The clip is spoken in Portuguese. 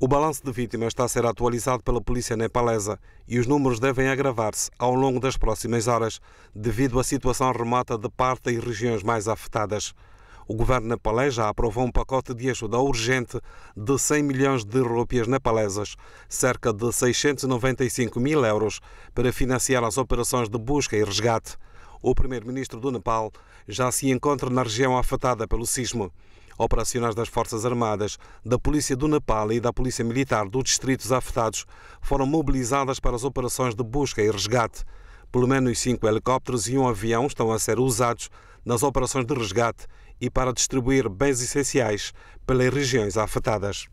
O balanço de vítimas está a ser atualizado pela polícia nepalesa e os números devem agravar-se ao longo das próximas horas, devido à situação remota de parte das regiões mais afetadas. O governo nepalês já aprovou um pacote de ajuda urgente de 100 milhões de rupias nepalesas, cerca de 695 mil euros, para financiar as operações de busca e resgate. O primeiro-ministro do Nepal já se encontra na região afetada pelo sismo. Operacionais das Forças Armadas, da Polícia do Nepal e da Polícia Militar dos distritos afetados foram mobilizadas para as operações de busca e resgate. Pelo menos cinco helicópteros e um avião estão a ser usados nas operações de resgate e para distribuir bens essenciais pelas regiões afetadas.